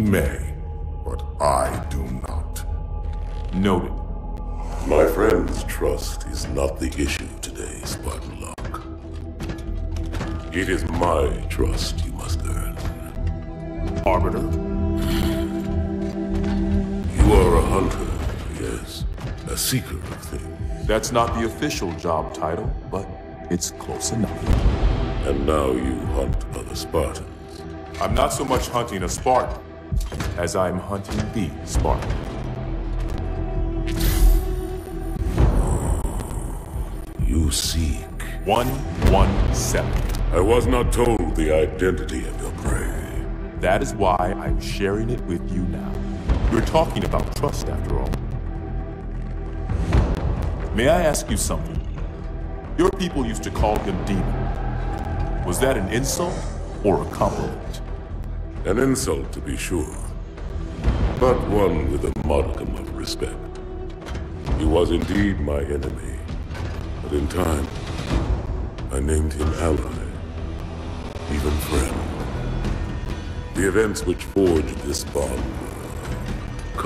may, but I do not. Noted. My friend's trust is not the issue today, Spartan Locke. It is my trust you must earn. Arbiter? You are a hunter, yes. A seeker of things. That's not the official job title, but it's close enough. And now you hunt other Spartans. I'm not so much hunting a Spartan as I'm hunting the spark. You seek. 117. I was not told the identity of your prey. That is why I'm sharing it with you now. We're talking about trust after all. May I ask you something? Your people used to call him Demon. Was that an insult or a compliment? An insult, to be sure. But one with a modicum of respect. He was indeed my enemy. But in time, I named him ally. Even friend. The events which forged this bond were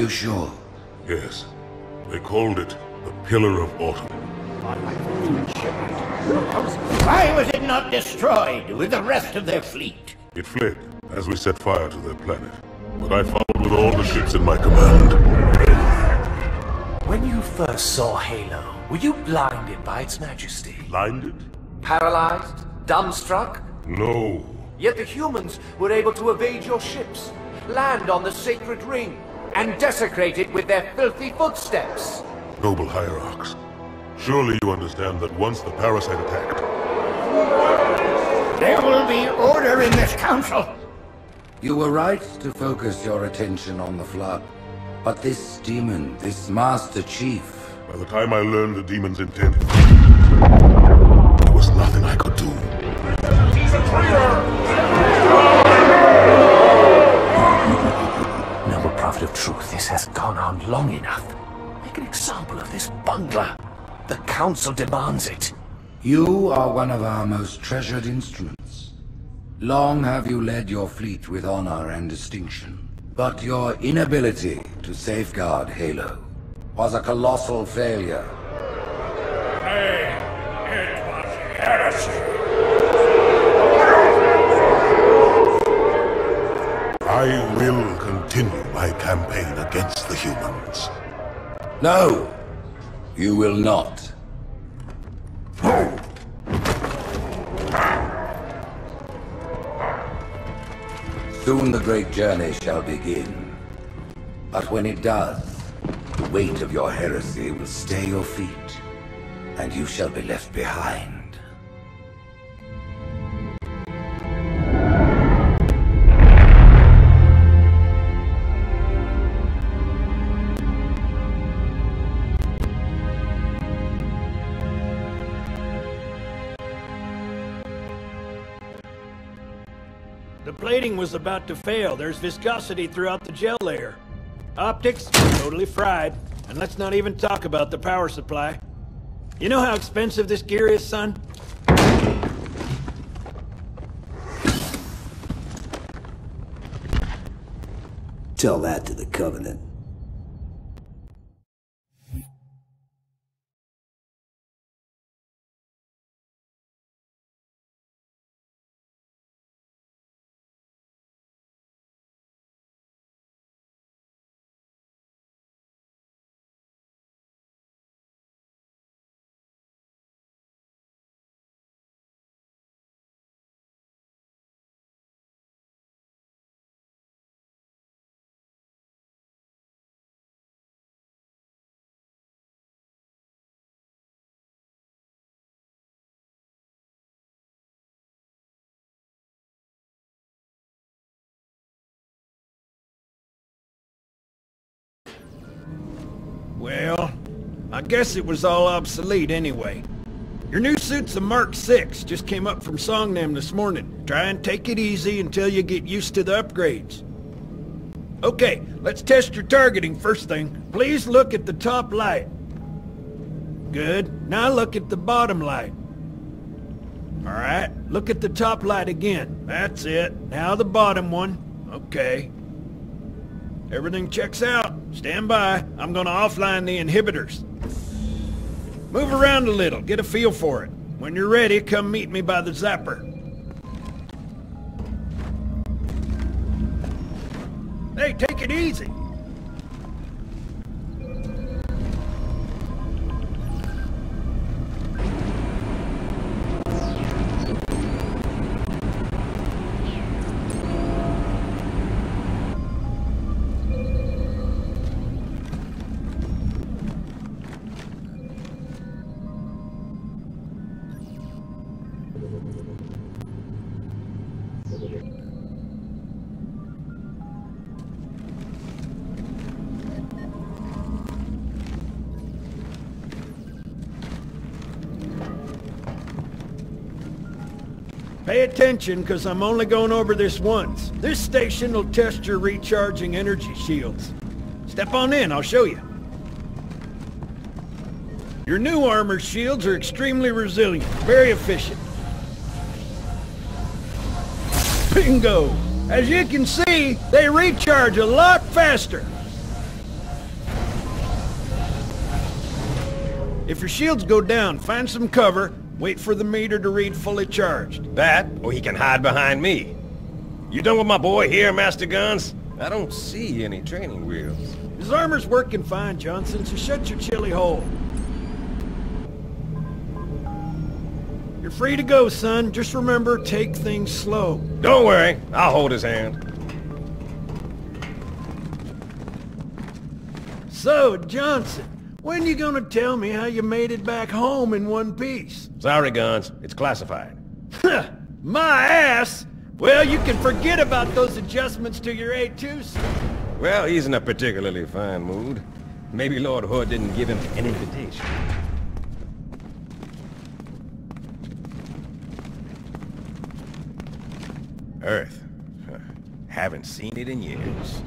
you sure? Yes. They called it the Pillar of Autumn. Why was it not destroyed with the rest of their fleet? It fled as we set fire to their planet. But I followed with all the ships in my command. When you first saw Halo, were you blinded by its majesty? Blinded? Paralyzed? Dumbstruck? No. Yet the humans were able to evade your ships, land on the sacred ring, and desecrate it with their filthy footsteps. Noble Hierarchs. Surely you understand that once the parasite attacked, There will be order in this council. You were right to focus your attention on the Flood. But this demon, this Master Chief, by the time I learned the demon's intent, there was nothing I could do. Noble on long enough. Make an example of this bungler. The Council demands it. you are one of our most treasured instruments. Long have you led your fleet with honor and distinction. But your inability to safeguard Halo was a colossal failure. It was heresy. I will continue my campaign against the humans. No, you will not. Soon the great journey shall begin. But when it does, the weight of your heresy will stay your feet, and you shall be left behind. Plating was about to fail. There's viscosity throughout the gel layer. Optics, totally fried. And let's not even talk about the power supply. You know how expensive this gear is, son? Tell that to the Covenant. I guess it was all obsolete anyway. Your new suit's a Mark 6, just came up from Songnam this morning. Try and take it easy until you get used to the upgrades. Okay, let's test your targeting first thing. Please look at the top light. Good. Now look at the bottom light. Alright, look at the top light again. That's it. Now the bottom one. Okay. Everything checks out. Stand by. I'm gonna offline the inhibitors. Move around a little, get a feel for it. When you're ready, come meet me by the zapper. Hey, take it easy. Pay attention, because I'm only going over this once. This station will test your recharging energy shields. Step on in, I'll show you. Your new armor shields are extremely resilient, very efficient. Bingo! As you can see, they recharge a lot faster. If your shields go down, find some cover, wait for the meter to read fully charged. That, or he can hide behind me. You done with my boy here, Master Guns? I don't see any training wheels. His armor's working fine, Johnson, so shut your chilly hole. You're free to go, son. Just remember, take things slow. Don't worry, I'll hold his hand. So, Johnson, when you gonna tell me how you made it back home in one piece? Sorry, Guns. It's classified. My ass! Well, you can forget about those adjustments to your A2 suit. Well, he's in a particularly fine mood. Maybe Lord Hood didn't give him an invitation. Earth. Huh. Haven't seen it in years.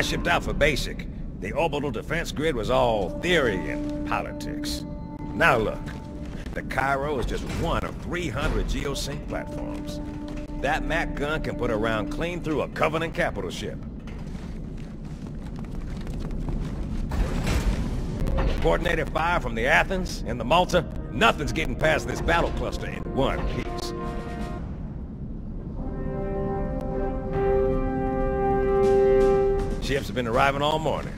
I shipped out for basic, the orbital defense grid was all theory and politics. Now look, the Cairo is just one of 300 geosync platforms. That Mac gun can put a round clean through a Covenant capital ship. Coordinated fire from the Athens and the Malta, nothing's getting past this battle cluster in one piece. Ships have been arriving all morning.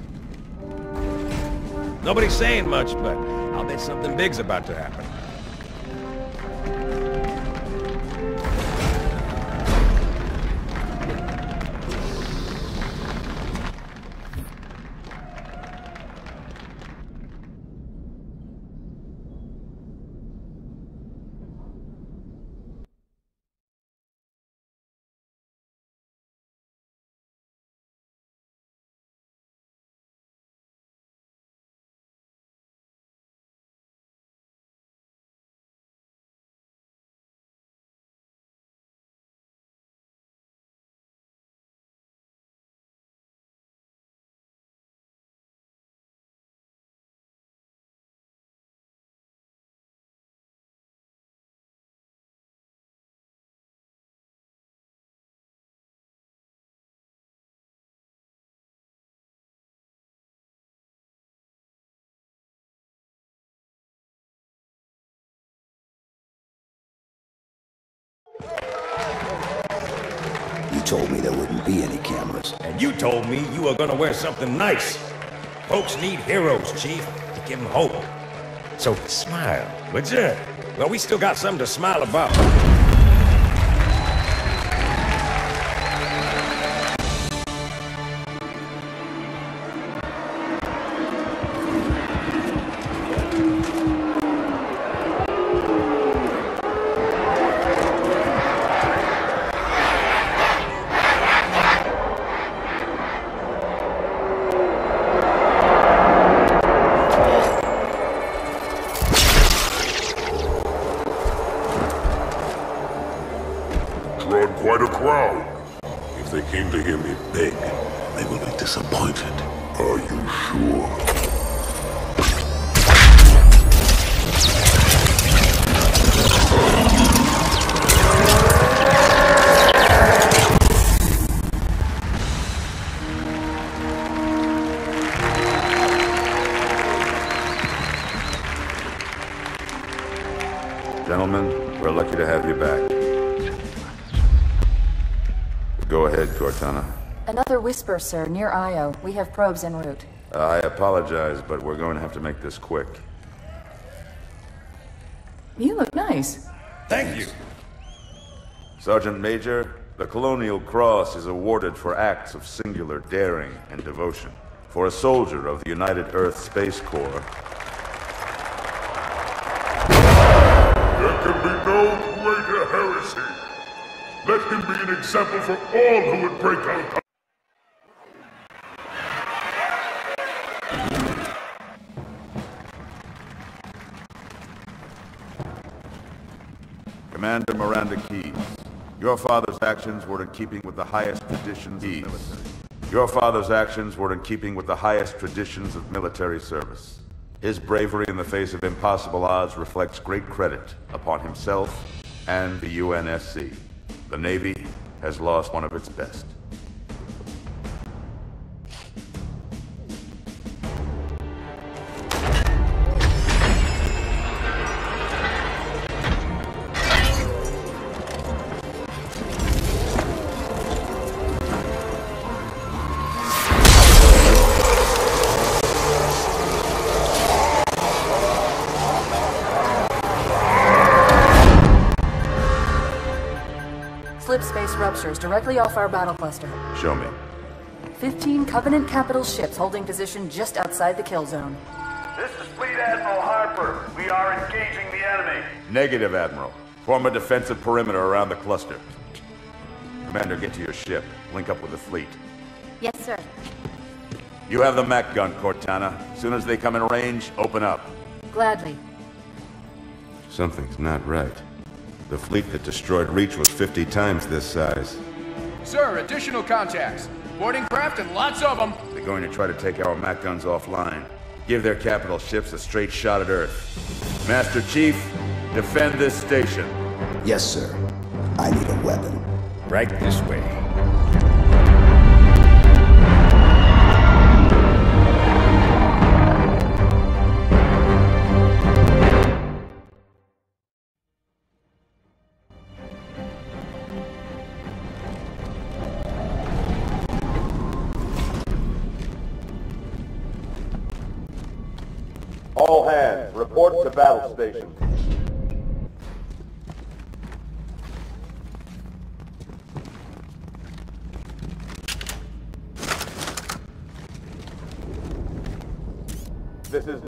Nobody's saying much, but I'll bet something big's about to happen. Told me there wouldn't be any cameras. And you told me you were gonna wear something nice. Folks need heroes, Chief, to give them hope. So smile, would you? Well, we still got something to smile about. Drawn quite a crowd. If they came to hear me beg, they will be disappointed. Are you sure? Whisper, sir, near Io. We have probes en route. I apologize, but we're going to have to make this quick. You look nice. Thank you. Sergeant Major, the Colonial Cross is awarded for acts of singular daring and devotion. For a soldier of the United Earth Space Corps, There can be no greater heresy. Let him be an example for all who would break out. Commander Miranda Keyes, your father's actions were in keeping with the highest traditions of military. Your father's actions were in keeping with the highest traditions of military service. His bravery in the face of impossible odds reflects great credit upon himself and the UNSC. The Navy has lost one of its best. Directly off our battle cluster. Show me. 15 Covenant capital ships holding position just outside the kill zone. This is Fleet Admiral Harper. We are engaging the enemy. Negative, Admiral. Form a defensive perimeter around the cluster. Commander, get to your ship. Link up with the fleet. Yes, sir. You have the Mac gun, Cortana. As soon as they come in range, open up. Gladly. Something's not right. The fleet that destroyed Reach was 50 times this size. Sir, additional contacts. Boarding craft and lots of them. They're going to try to take our Mac guns offline. Give their capital ships a straight shot at Earth. Master Chief, defend this station. Yes, sir. I need a weapon. Right this way.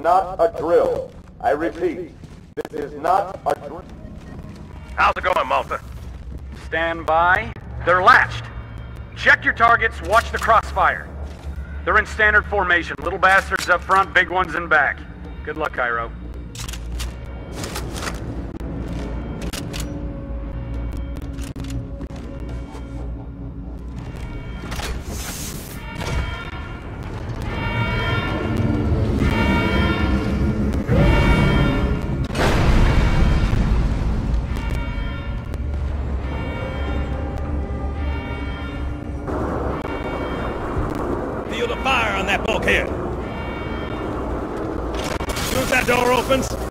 Not a drill. I repeat, this is not a drill. How's it going, Malta? Stand by. They're latched. Check your targets, watch the crossfire. They're in standard formation. Little bastards up front, big ones in back. Good luck, Cairo. As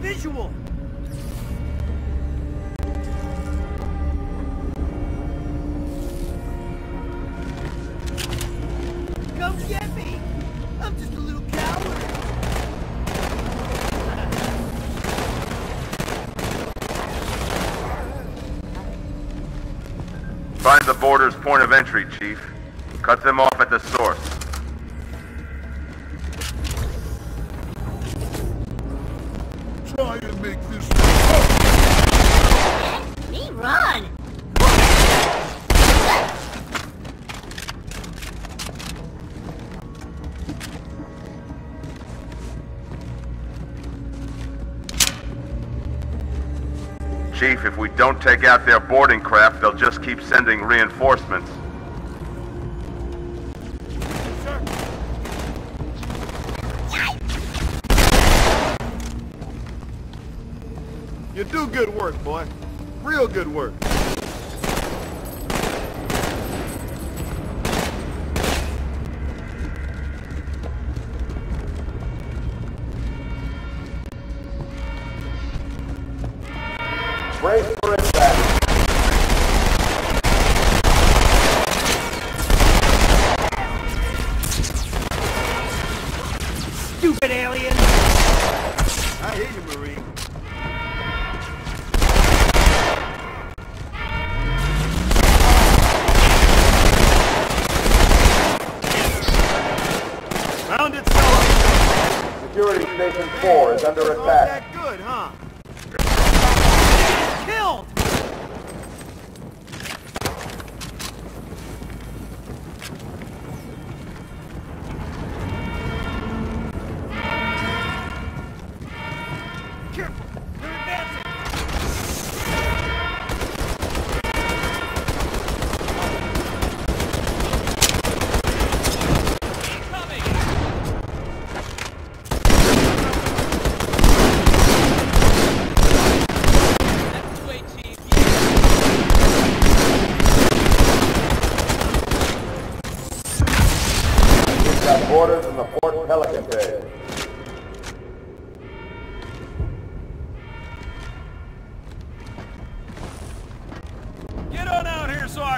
visual. Find the boarder's point of entry, Chief. Cut them off at the source. Chief, if we don't take out their boarding craft, they'll just keep sending reinforcements. You do good work, boy. Real good work. Brace for impact.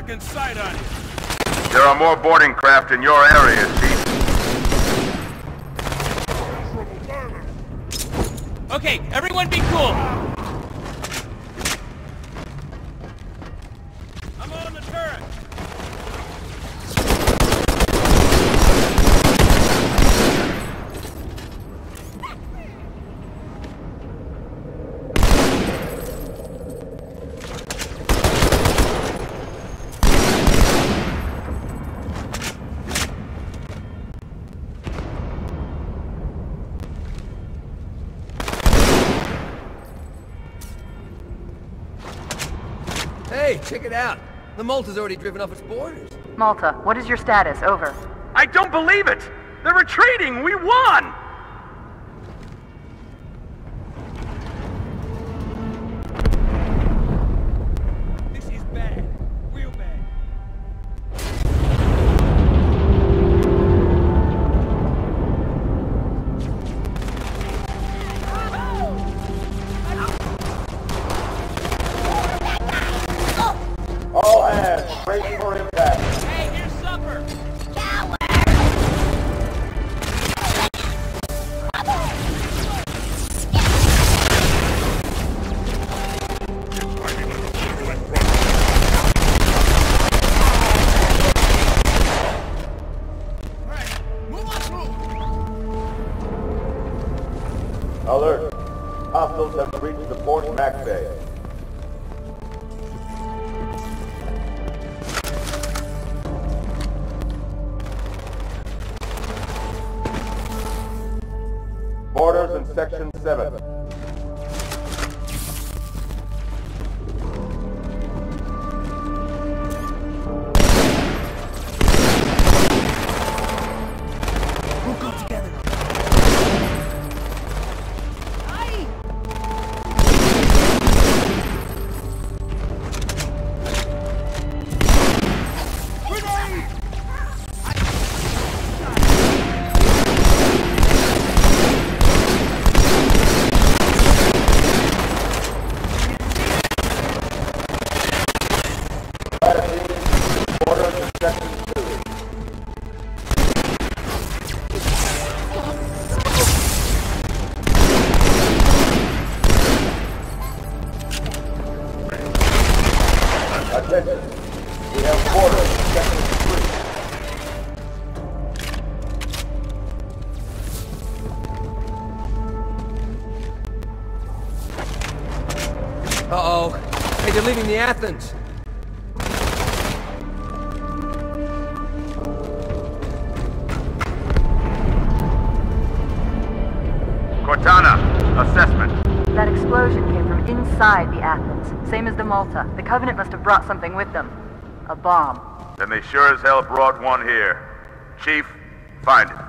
Out here so I can sight on you. There are more boarding craft in your area, Chief. Okay, everyone be cool. I'm on the turret. Hey, check it out. The Malta's already driven off its boarders. Malta, what is your status? Over. I don't believe it! They're retreating! We won! Athens. Cortana, assessment. That explosion came from inside the Athens, same as the Malta. The Covenant must have brought something with them. A bomb. Then they sure as hell brought one here. Chief, find it.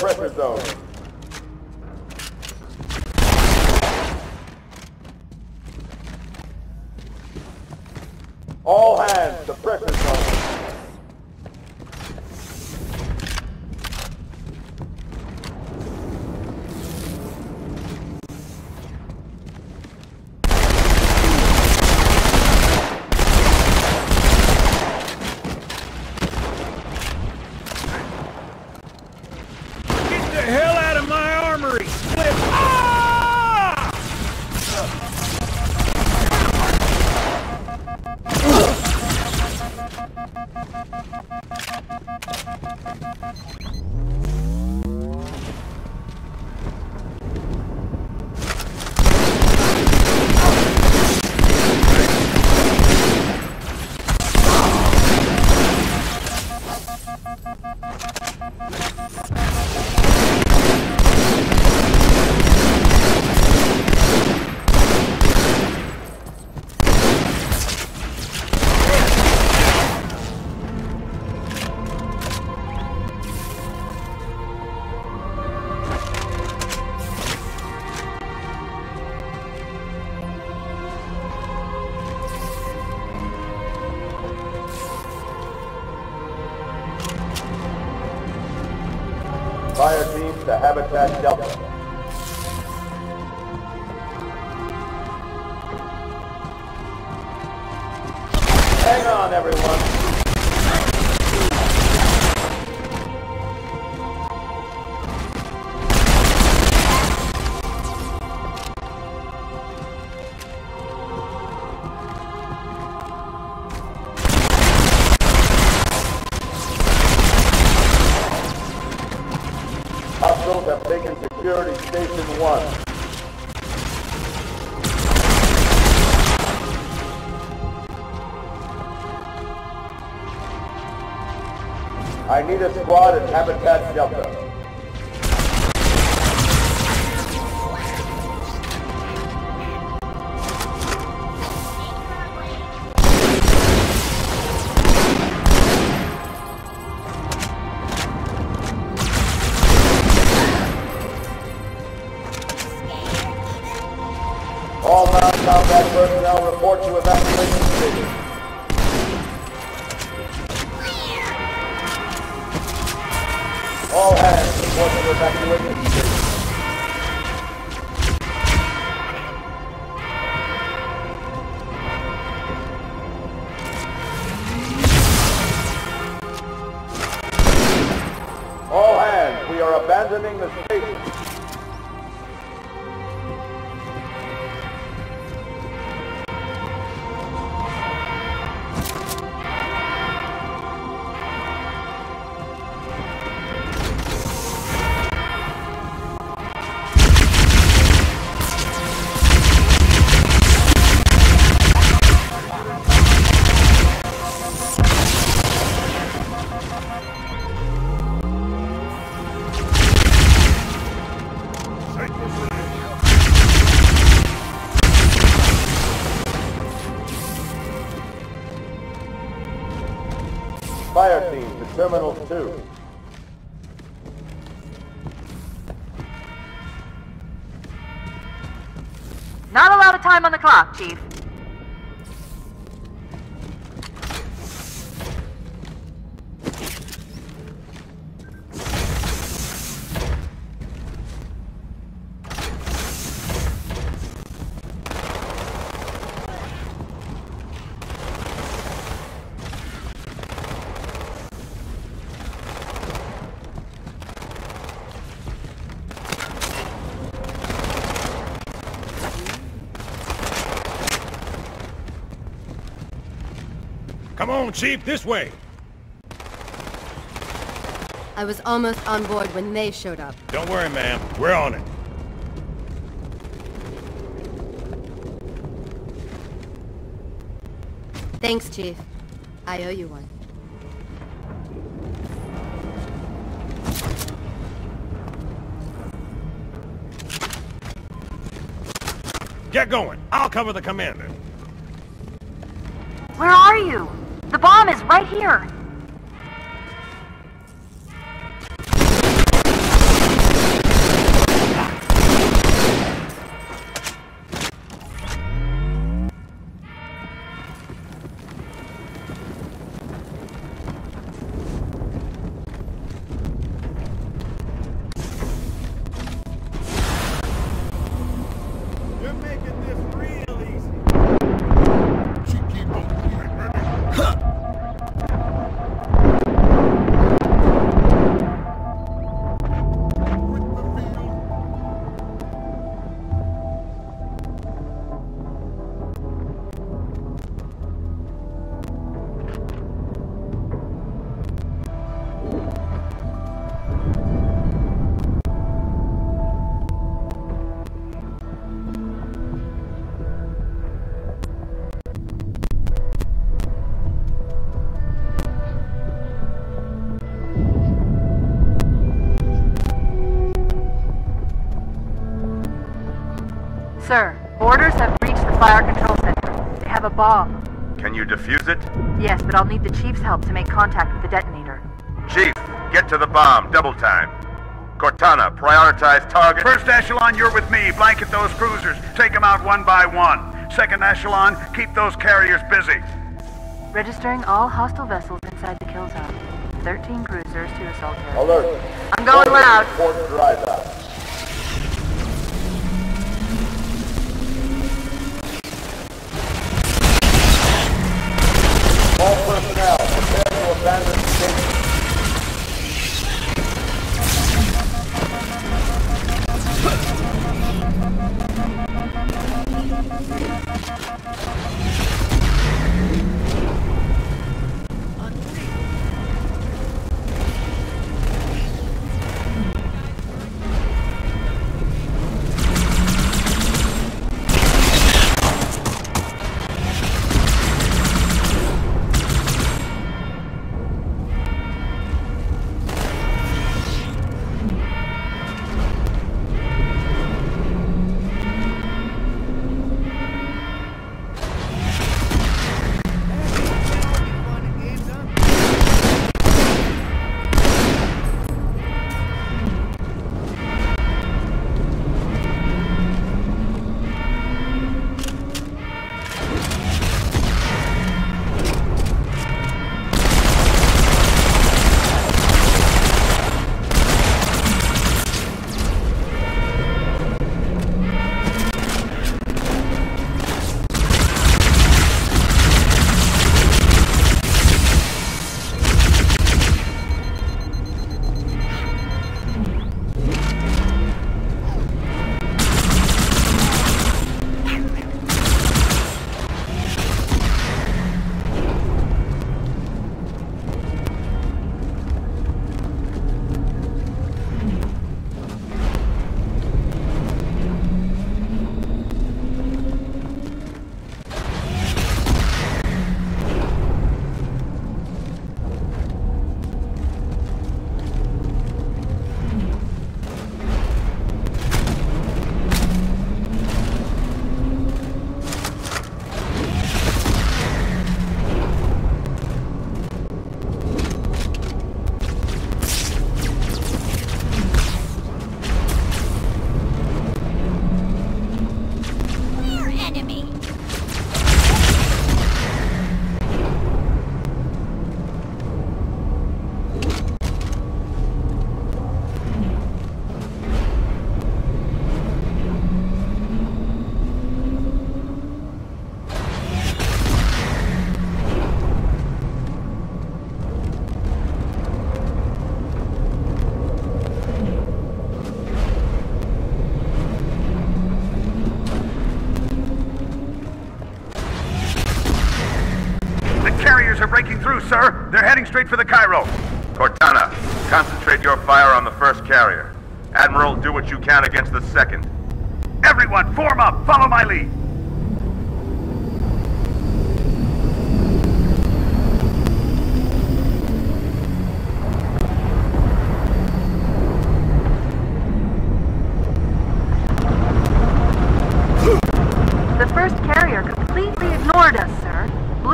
Pressure zone. All hands the pressure zone. To Delta. I need a squad at Habitat Delta. All non-combat personnel report to evacuation station. Terminal 2. Not a lot of time on the clock, Chief. Come Chief, this way. I was almost on board when they showed up. Don't worry, ma'am. We're on it. Thanks, Chief. I owe you one. Get going. I'll cover the commander. Where are you? Right here. Sir, orders have reached the fire control center. They have a bomb. Can you defuse it? Yes, but I'll need the Chief's help to make contact with the detonator. Chief, get to the bomb. Double time. Cortana, prioritize target. First echelon, you're with me. Blanket those cruisers. Take them out one by one. Second echelon, keep those carriers busy. Registering all hostile vessels inside the kill zone. 13 cruisers, 2 assault carriers. Alert. I'm going loud. Port dry dock.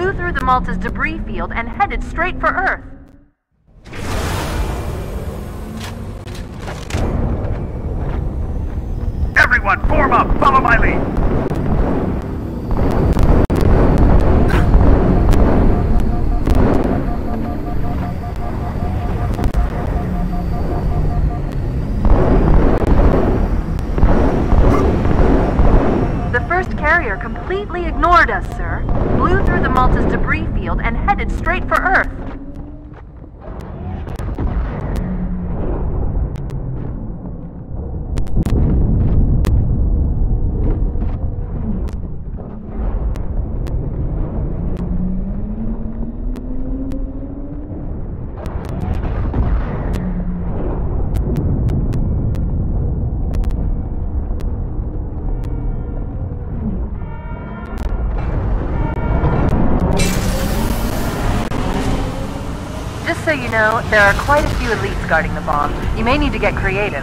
Blew through the Malta's debris field and headed straight for Earth. Everyone, form up. Follow my lead. There are quite a few elites guarding the bomb. You may need to get creative.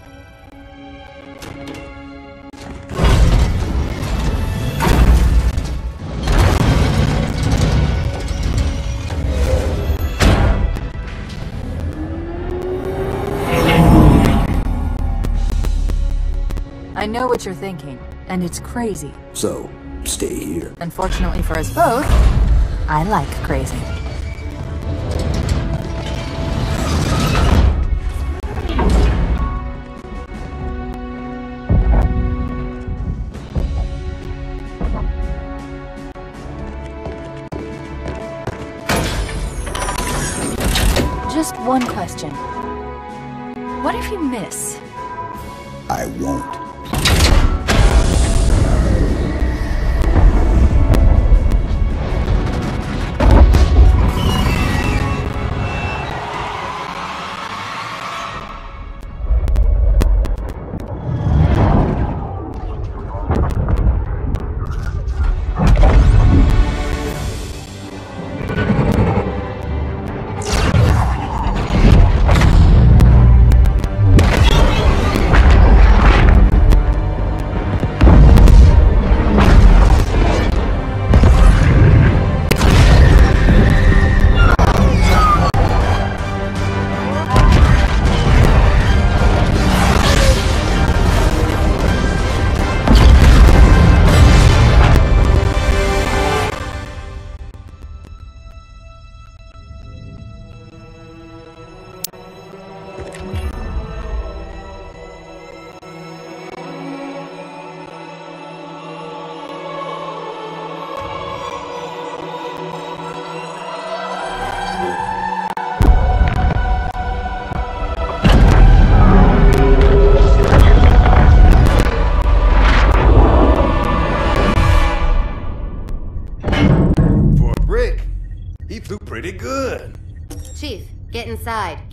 What you're thinking, and it's crazy. So, stay here. Unfortunately for us both, I like crazy. Just one question. What if you miss?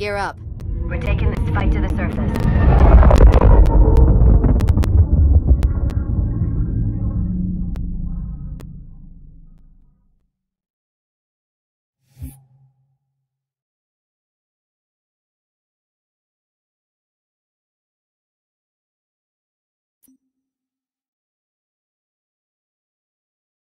Gear up.